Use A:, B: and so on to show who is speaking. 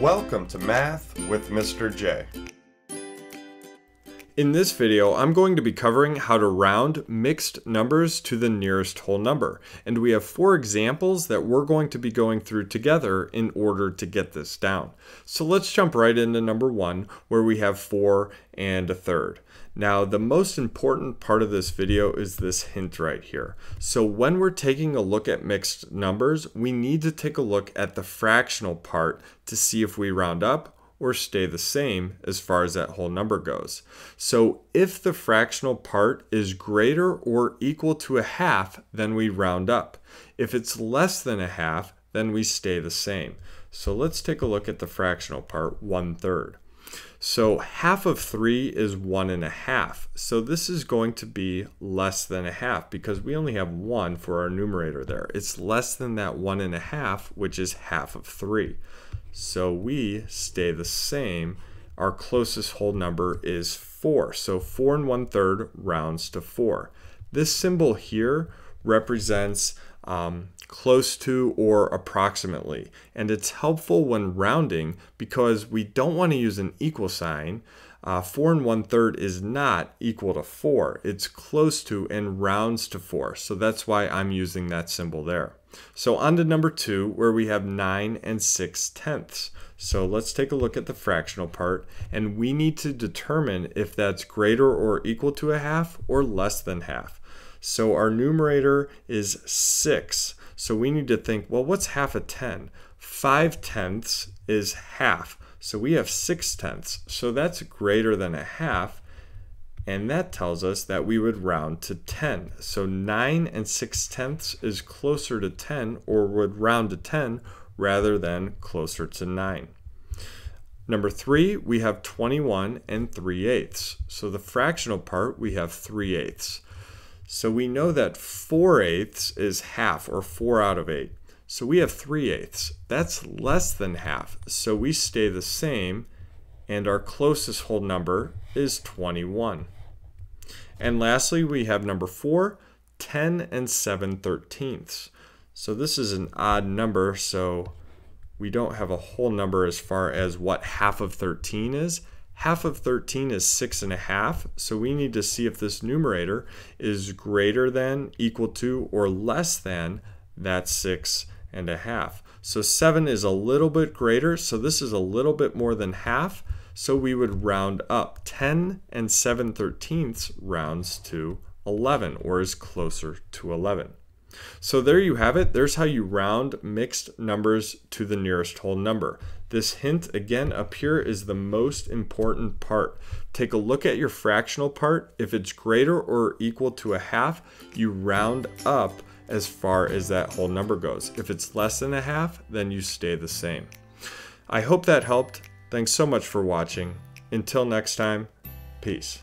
A: Welcome to Math with Mr. J.
B: In this video, I'm going to be covering how to round mixed numbers to the nearest whole number. And we have four examples that we're going to be going through together in order to get this down. So let's jump right into number one, where we have four and a third. Now, the most important part of this video is this hint right here. So when we're taking a look at mixed numbers, we need to take a look at the fractional part to see if we round up or stay the same as far as that whole number goes. So if the fractional part is greater or equal to a half, then we round up. If it's less than a half, then we stay the same. So let's take a look at the fractional part, one third. So half of 3 is 1 and a half. So this is going to be less than a half because we only have 1 for our numerator there. It's less than that 1 and a half, which is half of 3. So we stay the same. Our closest whole number is 4. So 4 and 1 third rounds to 4. This symbol here represents um, close to or approximately. And it's helpful when rounding because we don't want to use an equal sign. Uh, 4 and 1 third is not equal to 4. It's close to and rounds to 4. So that's why I'm using that symbol there. So on to number 2 where we have 9 and 6 tenths. So let's take a look at the fractional part and we need to determine if that's greater or equal to a half or less than half. So our numerator is 6. So we need to think, well, what's half a 10? 5 tenths is half. So we have 6 tenths. So that's greater than a half. And that tells us that we would round to 10. So 9 and 6 tenths is closer to 10 or would round to 10 rather than closer to 9. Number 3, we have 21 and 3 eighths. So the fractional part, we have 3 eighths. So we know that 4 eighths is half, or 4 out of 8. So we have 3 eighths. That's less than half. So we stay the same, and our closest whole number is 21. And lastly, we have number 4, 10 and 7 thirteenths. So this is an odd number, so we don't have a whole number as far as what half of 13 is half of 13 is 6 and a half, so we need to see if this numerator is greater than, equal to, or less than that 6 and a half. So 7 is a little bit greater, so this is a little bit more than half, so we would round up. 10 and 7 thirteenths rounds to 11, or is closer to 11. So there you have it. There's how you round mixed numbers to the nearest whole number. This hint again up here is the most important part. Take a look at your fractional part. If it's greater or equal to a half, you round up as far as that whole number goes. If it's less than a half, then you stay the same. I hope that helped. Thanks so much for watching. Until next time, peace.